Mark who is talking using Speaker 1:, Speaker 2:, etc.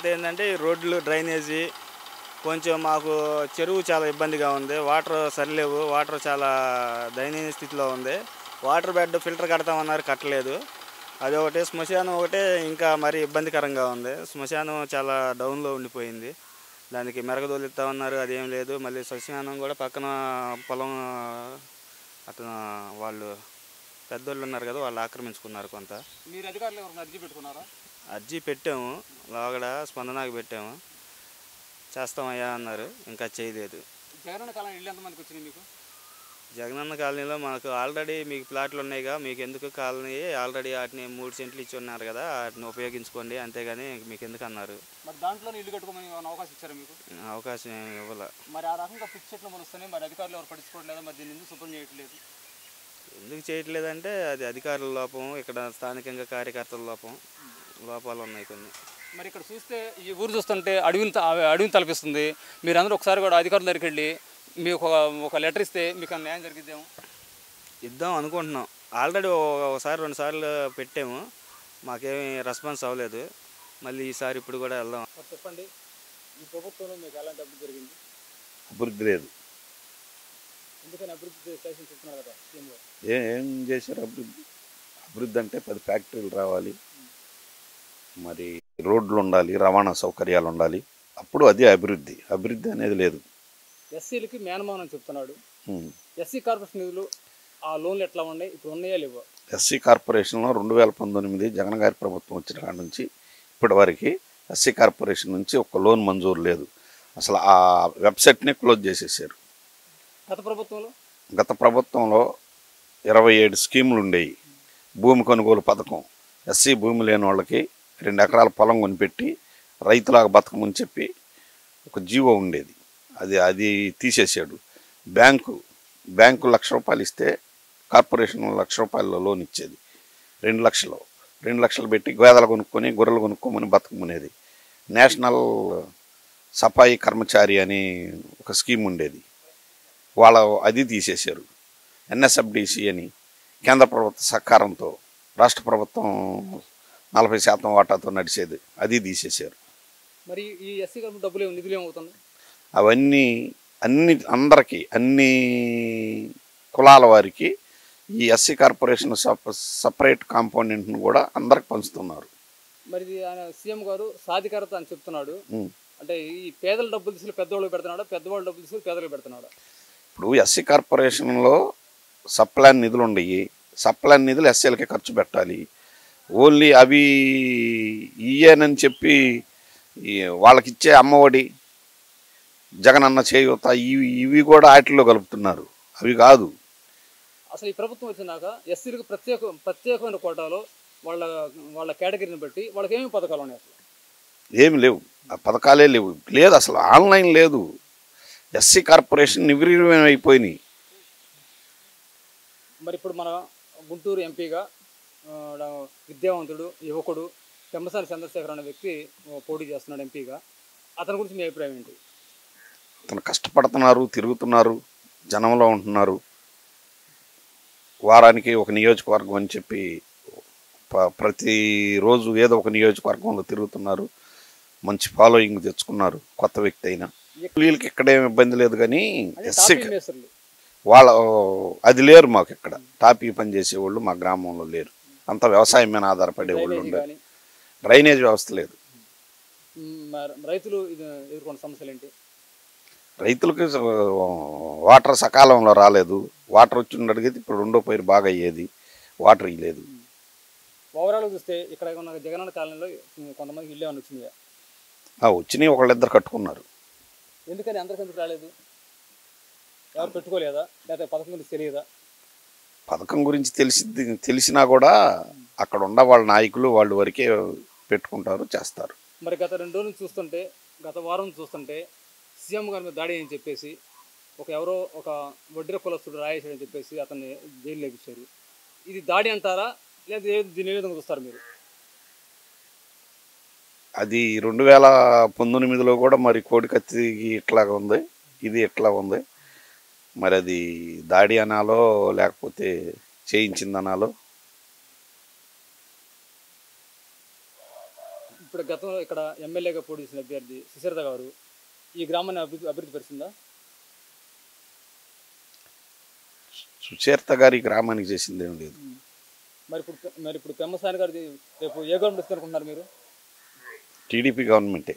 Speaker 1: కాకపోతే ఏంటంటే రోడ్లు డ్రైనేజీ కొంచెం మాకు చెరువు చాలా ఇబ్బందిగా ఉంది. వాటర్ సరిలేవు. వాటర్ చాలా దయనీయ స్థితిలో ఉంది. వాటర్ బెడ్ ఫిల్టర్ కడతామన్నారు కట్టలేదు. అది ఒకటి శ్మశానం ఒకటే ఇంకా మరీ ఇబ్బందికరంగా ఉంది. శ్మశానం చాలా డౌన్లో ఉండిపోయింది. దానికి మెరగదోలిస్తామన్నారు అదేం లేదు. మళ్ళీ శ్మశానం కూడా పక్కన పొలం అతను వాళ్ళు పెద్దోళ్ళు ఉన్నారు కదా వాళ్ళు ఆక్రమించుకున్నారు కొంత.
Speaker 2: మీరు అధికారులు అర్జీ పెట్టుకున్నారా?
Speaker 1: అర్జీ పెట్టాము లోగడ స్పందనకు పెట్టాము. చేస్తామయ్యా అన్నారు ఇంకా చేయలేదు.
Speaker 2: జగనన్న కాలం ఇల్లు ఎంతమందికి వచ్చినాయి మీకు?
Speaker 1: జగనన్న కాలనీలో మాకు ఆల్రెడీ మీకు ప్లాట్లు ఉన్నాయిగా మీకు ఎందుకు కాలనీ ఆల్రెడీ వాటిని మూడు సెంట్లు ఇచ్చి ఉన్నారు కదా వాటిని ఉపయోగించుకోండి అంతేగాని మీకు ఎందుకు అన్నారు.
Speaker 2: మరి దాంట్లోనే ఇల్లు కట్టుకోమని అవకాశం ఇచ్చారా మీకు?
Speaker 1: అవకాశం ఏమి ఇవ్వాల.
Speaker 2: మరి ఆ రకంగా పిచ్చి చెట్లు మరి అధికారులు ఎవరు పట్టించుకోవట్లేదు మరి దీన్ని ఎందుకు శుభ్రం చేయట్లేదు?
Speaker 1: ఎందుకు చేయట్లేదంటే అది అధికారుల లోపం ఇక్కడ స్థానికంగా కార్యకర్తల లోపం. లోపాలు ఉన్నాయి కొన్ని.
Speaker 2: మరి ఇక్కడ చూస్తే ఈ ఊరు చూస్తుంటే అడవిని అడవిని తలపిస్తుంది. మీరందరూ ఒకసారి కూడా అధికారుల దగ్గరికి వెళ్ళి మీకు ఒక ఒక లెటర్ ఇస్తే మీకు న్యాయం జరిగిద్దేమో
Speaker 1: ఇద్దాం అనుకుంటున్నాం. ఆల్రెడీ ఒకసారి రెండు సార్లు పెట్టాము. మాకేమీ రెస్పాన్స్ అవ్వలేదు. మళ్ళీ ఈసారి ఇప్పుడు కూడా వెళ్దాం.
Speaker 2: చెప్పండి. ఈ ప్రభుత్వంలో మీకు ఎలాంటి అభివృద్ధి జరిగింది?
Speaker 3: అభివృద్ధి లేదు.
Speaker 2: ఎందుకని అభివృద్ధి చేసి చెప్తున్నారు కదా
Speaker 3: ఏం చేశారు అభివృద్ధి? అభివృద్ధి అంటే పది ఫ్యాక్టరీలు రావాలి. మరి రోడ్లు ఉండాలి రవాణా సౌకర్యాలు ఉండాలి అప్పుడు అది అభివృద్ధి. అభివృద్ధి అనేది లేదు.
Speaker 2: ఎస్సీలకి మేనమానం చెప్తున్నాడు. ఎస్సీ కార్పొరేషన్ నిధులు ఆ లోన్లు ఎట్లా ఉన్నాయి? ఇప్పుడు ఉన్నాయా లేవా?
Speaker 3: ఎస్సీ కార్పొరేషన్లో రెండు వేల పంతొమ్మిది జగన్ గారి ప్రభుత్వం వచ్చిన కాడ నుంచి ఇప్పటి వరకు ఎస్సీ కార్పొరేషన్ నుంచి ఒక లోన్ మంజూరు లేదు. అసలు ఆ వెబ్సైట్ని క్లోజ్ చేసేసారు.
Speaker 2: గత ప్రభుత్వంలో?
Speaker 3: గత ప్రభుత్వంలో ఇరవై ఏడు స్కీములు ఉండేవి భూమి కొనుగోలు పథకం. ఎస్సీ భూమి లేని వాళ్ళకి రెండు ఎకరాల పొలం కొనిపెట్టి రైతులాగా బతకమని చెప్పి ఒక జీవో ఉండేది. అది అది తీసేసాడు బ్యాంకు బ్యాంకు లక్ష రూపాయలు ఇస్తే కార్పొరేషన్ లక్ష రూపాయల లోన్ ఇచ్చేది. రెండు లక్షలు. రెండు లక్షలు పెట్టి గోదాలు కొనుక్కొని గొర్రెలు కొనుక్కోమని బతకమనేది. నేషనల్ సఫాయి కర్మచారి అని ఒక స్కీమ్ ఉండేది. వాళ్ళ అది తీసేశారు. ఎన్ఎస్ఎఫ్డిసి అని కేంద్ర ప్రభుత్వ సహకారంతో రాష్ట్ర ప్రభుత్వం నలభై శాతం వాటాతో నడిచేది. అది తీసేశారు.
Speaker 2: మరి ఈ ఎస్సీ కార్పొరేషన్ డబ్బులు ఏమి నిధులు ఏమవుతున్నాయి
Speaker 3: అవన్నీ అన్ని అందరికీ అన్ని కులాల వారికి ఈ ఎస్సీ కార్పొరేషన్ సప సపరేట్ కాంపోనెంట్ను కూడా అందరికి పంచుతున్నారు.
Speaker 2: మరి సీఎం గారు సాధికారత అని చెప్తున్నాడు. అంటే ఈ పేదల డబ్బులు తీసుకుని పెద్దవాళ్ళకి పెడుతున్నాడా? పెద్దవాళ్ళ డబ్బులు తీసుకుని పేదలకు పెడుతున్నాడా?
Speaker 3: ఇప్పుడు ఎస్సీ కార్పొరేషన్లో సప్లాన్ నిధులు ఉండయి సప్లాన్ నిధులు ఎస్సీలకి ఖర్చు పెట్టాలి. ఓన్లీ అవి ఇయ్యేనని చెప్పి ఈ వాళ్ళకి ఇచ్చే అమ్మఒడి జగనన్న చేయూత ఇవి ఇవి కూడా వాటిల్లో కలుపుతున్నారు. అవి కాదు.
Speaker 2: అసలు ఈ ప్రభుత్వం వచ్చినాక ఎస్సీలకు ప్రత్యేక ప్రత్యేకమైన కోటాలో వాళ్ళ వాళ్ళ కేటగిరీని బట్టి వాళ్ళకి ఏమి పథకాలు ఉన్నాయి అసలు?
Speaker 3: ఏమి లేవు. ఆ పథకాలే లేవు. లేదు అసలు ఆన్లైన్ లేదు. ఎస్సీ కార్పొరేషన్ నిర్వీర్యం అయిపోయినాయి
Speaker 2: మరి ఇప్పుడు మన గుంటూరు ఎంపీగా విద్యావంతుడు యువకుడు పెంబసాని చంద్రశేఖర్ అనే వ్యక్తి పోటీ చేస్తున్నాడు ఎంపీగా. అతని గురించి మీ అభిప్రాయం ఏంటి?
Speaker 3: అతను కష్టపడుతున్నారు తిరుగుతున్నారు జనంలో ఉంటున్నారు. వారానికి ఒక నియోజకవర్గం అని చెప్పి ప్రతిరోజు ఏదో ఒక నియోజకవర్గంలో తిరుగుతున్నారు. మంచి ఫాలోయింగ్ తెచ్చుకున్నారు కొత్త వ్యక్తి అయినా. వీళ్ళకి ఇక్కడేం ఇబ్బంది లేదు కానీ ఎస్సీ వాళ్ళ అది లేరు మాకు ఇక్కడ టాపీ పని చేసేవాళ్ళు మా గ్రామంలో లేరు. అంతా వ్యవసాయం మీద ఆధారపడే వాళ్ళు ఉండాలి
Speaker 2: కానీ.
Speaker 3: డ్రైనేజ్ వ్యవస్థ లేదు.
Speaker 2: రైతులు ఇది ఎదుర్కొన్న సమస్యలు ఏంటి?
Speaker 3: రైతులకు వాటర్ సకాలంలో రాలేదు. వాటర్ వచ్చి అడిగితే ఇప్పుడు రెండో పైరు బాగా అయ్యేది. వాటర్ ఇయ్యలేదు.
Speaker 2: ఓవరాల్ చూస్తే ఇక్కడ ఉన్న జగనన్న కాలనీలో కొంతమందికి ఇల్లు ఏమైనా వచ్చినాయా?
Speaker 3: ఆ వచ్చినాయి. ఒకళ్ళిద్దరు కట్టుకున్నారు.
Speaker 2: ఎందుకని అందరికి రాలేదు? ఎవరు పెట్టుకోలేదా? లేకపోతే పథకం గురించి తెలియదా?
Speaker 3: పథకం గురించి తెలిసి తెలిసినా కూడా అక్కడ ఉన్న వాళ్ళ నాయకులు వాళ్ళు వరకే పెట్టుకుంటారు చేస్తారు.
Speaker 2: మరి గత రెండు రోజులు చూస్తుంటే గత వారం చూస్తుంటే సీఎం గారి మీద దాడి అని చెప్పేసి ఒక ఎవరో ఒక వడ్డీర కులస్తుడు రాయేశాడని చెప్పేసి అతన్ని జైలు లేపించారు ఇది దాడి అంటారా? లేదా దీని ఏ విధంగా చూస్తారు మీరు?
Speaker 3: అది రెండు వేల పంతొమ్మిదిలో కూడా మరి కోడికత్తి ఇట్లాగా ఉంది. ఇది ఇట్లా ఉంది. మరి అది దాడి అనాలో లేకపోతే చేయించిందనాలో?
Speaker 2: ఇప్పుడు గతంలో ఇక్కడ ఎమ్మెల్యేగా పోటీ చేసిన అభ్యర్థి సుచరిత గారు ఈ గ్రామాన్ని అభివృద్ధి అభివృద్ధి పరిచిందా?
Speaker 3: సుచరిత గారి గ్రామానికి చేసింది ఏం లేదు.
Speaker 2: మరి ఇప్పుడు మరి ఇప్పుడు పెమ్మసాని గారు రేపు ఏ గవర్నమెంట్ ఇస్తారు అనుకుంటున్నారు మీరు?
Speaker 3: టీడీపీ గవర్నమెంటే.